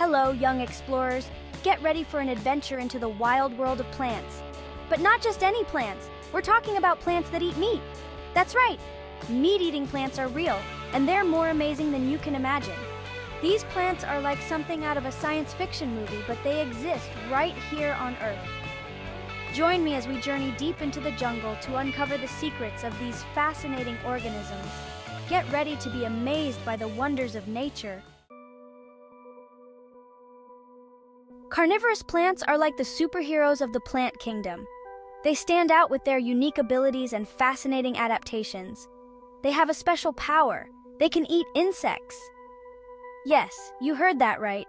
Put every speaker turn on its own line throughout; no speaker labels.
Hello, young explorers. Get ready for an adventure into the wild world of plants. But not just any plants. We're talking about plants that eat meat. That's right. Meat-eating plants are real, and they're more amazing than you can imagine. These plants are like something out of a science fiction movie, but they exist right here on Earth. Join me as we journey deep into the jungle to uncover the secrets of these fascinating organisms. Get ready to be amazed by the wonders of nature. Carnivorous plants are like the superheroes of the plant kingdom. They stand out with their unique abilities and fascinating adaptations. They have a special power. They can eat insects. Yes, you heard that right.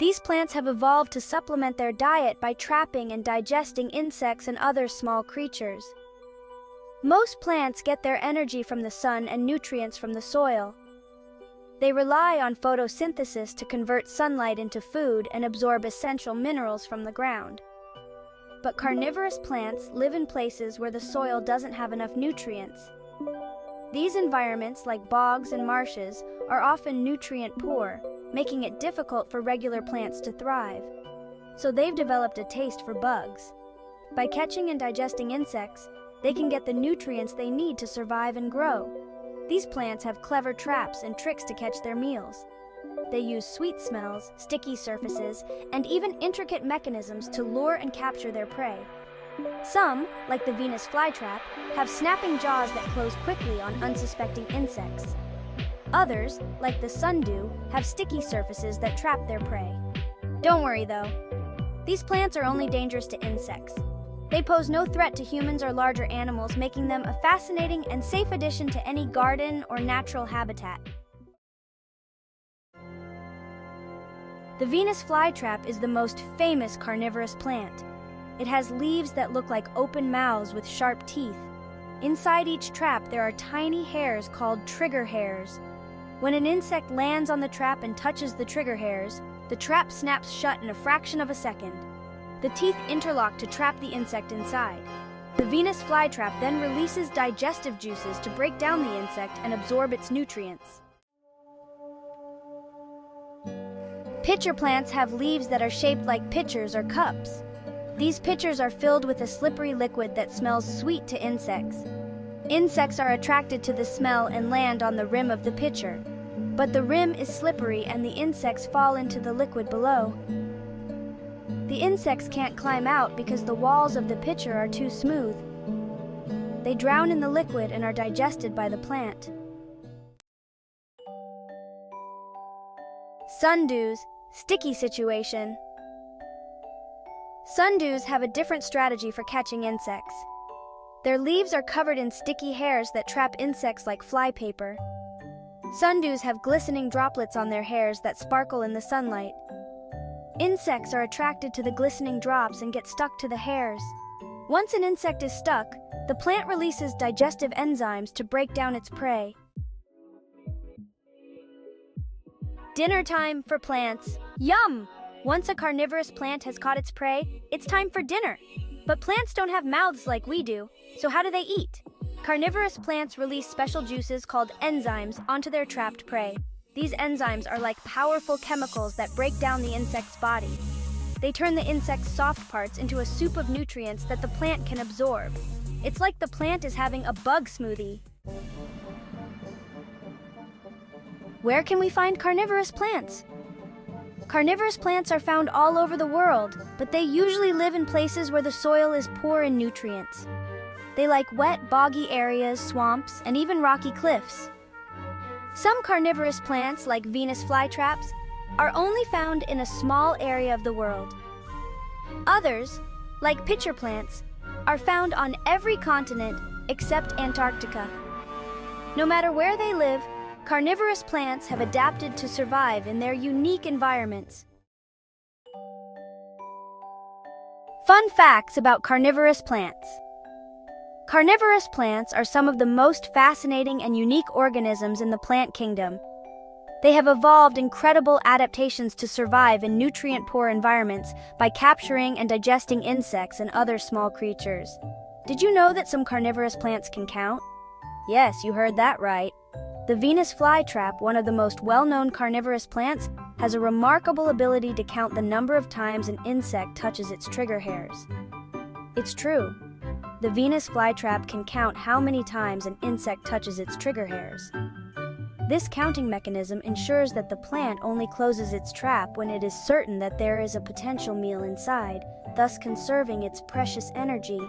These plants have evolved to supplement their diet by trapping and digesting insects and other small creatures. Most plants get their energy from the sun and nutrients from the soil. They rely on photosynthesis to convert sunlight into food and absorb essential minerals from the ground. But carnivorous plants live in places where the soil doesn't have enough nutrients. These environments, like bogs and marshes, are often nutrient poor, making it difficult for regular plants to thrive. So they've developed a taste for bugs. By catching and digesting insects, they can get the nutrients they need to survive and grow. These plants have clever traps and tricks to catch their meals. They use sweet smells, sticky surfaces, and even intricate mechanisms to lure and capture their prey. Some, like the Venus flytrap, have snapping jaws that close quickly on unsuspecting insects. Others, like the sundew, have sticky surfaces that trap their prey. Don't worry though. These plants are only dangerous to insects. They pose no threat to humans or larger animals, making them a fascinating and safe addition to any garden or natural habitat. The Venus flytrap is the most famous carnivorous plant. It has leaves that look like open mouths with sharp teeth. Inside each trap, there are tiny hairs called trigger hairs. When an insect lands on the trap and touches the trigger hairs, the trap snaps shut in a fraction of a second. The teeth interlock to trap the insect inside. The Venus flytrap then releases digestive juices to break down the insect and absorb its nutrients. Pitcher plants have leaves that are shaped like pitchers or cups. These pitchers are filled with a slippery liquid that smells sweet to insects. Insects are attracted to the smell and land on the rim of the pitcher. But the rim is slippery and the insects fall into the liquid below. The insects can't climb out because the walls of the pitcher are too smooth. They drown in the liquid and are digested by the plant. Sundews, sticky situation. Sundews have a different strategy for catching insects. Their leaves are covered in sticky hairs that trap insects like flypaper. Sundews have glistening droplets on their hairs that sparkle in the sunlight. Insects are attracted to the glistening drops and get stuck to the hairs. Once an insect is stuck, the plant releases digestive enzymes to break down its prey. Dinner time for plants. Yum! Once a carnivorous plant has caught its prey, it's time for dinner. But plants don't have mouths like we do, so how do they eat? Carnivorous plants release special juices called enzymes onto their trapped prey. These enzymes are like powerful chemicals that break down the insect's body. They turn the insect's soft parts into a soup of nutrients that the plant can absorb. It's like the plant is having a bug smoothie. Where can we find carnivorous plants? Carnivorous plants are found all over the world, but they usually live in places where the soil is poor in nutrients. They like wet, boggy areas, swamps, and even rocky cliffs. Some carnivorous plants, like Venus flytraps, are only found in a small area of the world. Others, like pitcher plants, are found on every continent except Antarctica. No matter where they live, Carnivorous plants have adapted to survive in their unique environments. Fun facts about carnivorous plants. Carnivorous plants are some of the most fascinating and unique organisms in the plant kingdom. They have evolved incredible adaptations to survive in nutrient-poor environments by capturing and digesting insects and other small creatures. Did you know that some carnivorous plants can count? Yes, you heard that right. The Venus flytrap, one of the most well-known carnivorous plants, has a remarkable ability to count the number of times an insect touches its trigger hairs. It's true. The Venus flytrap can count how many times an insect touches its trigger hairs. This counting mechanism ensures that the plant only closes its trap when it is certain that there is a potential meal inside, thus conserving its precious energy.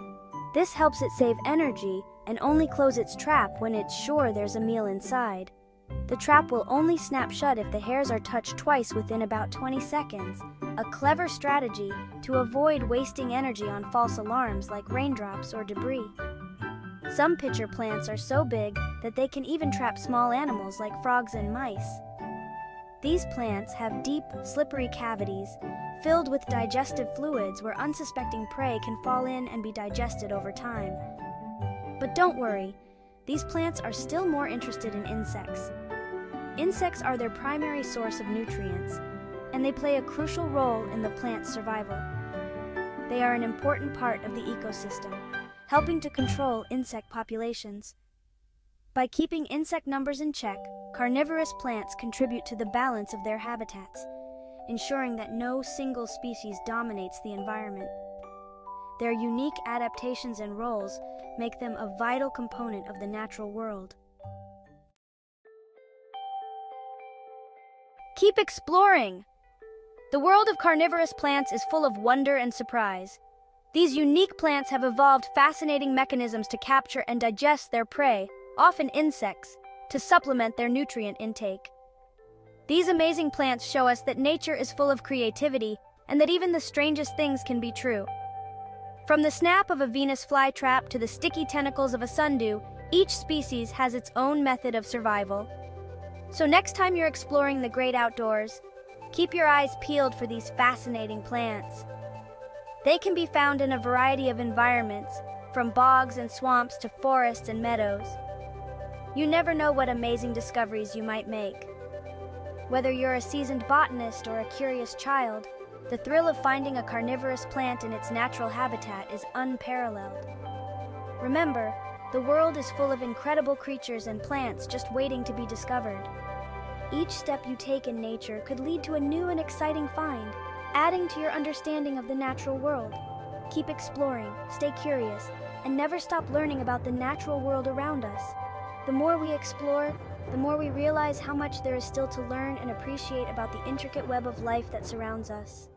This helps it save energy and only close its trap when it's sure there's a meal inside. The trap will only snap shut if the hairs are touched twice within about 20 seconds, a clever strategy to avoid wasting energy on false alarms like raindrops or debris. Some pitcher plants are so big that they can even trap small animals like frogs and mice. These plants have deep, slippery cavities filled with digestive fluids where unsuspecting prey can fall in and be digested over time. But don't worry, these plants are still more interested in insects. Insects are their primary source of nutrients, and they play a crucial role in the plant's survival. They are an important part of the ecosystem, helping to control insect populations. By keeping insect numbers in check, carnivorous plants contribute to the balance of their habitats, ensuring that no single species dominates the environment. Their unique adaptations and roles make them a vital component of the natural world. Keep exploring! The world of carnivorous plants is full of wonder and surprise. These unique plants have evolved fascinating mechanisms to capture and digest their prey, often insects, to supplement their nutrient intake. These amazing plants show us that nature is full of creativity and that even the strangest things can be true. From the snap of a Venus flytrap to the sticky tentacles of a sundew, each species has its own method of survival. So next time you're exploring the great outdoors, keep your eyes peeled for these fascinating plants. They can be found in a variety of environments, from bogs and swamps to forests and meadows. You never know what amazing discoveries you might make. Whether you're a seasoned botanist or a curious child, the thrill of finding a carnivorous plant in its natural habitat is unparalleled. Remember, the world is full of incredible creatures and plants just waiting to be discovered. Each step you take in nature could lead to a new and exciting find, adding to your understanding of the natural world. Keep exploring, stay curious, and never stop learning about the natural world around us. The more we explore, the more we realize how much there is still to learn and appreciate about the intricate web of life that surrounds us.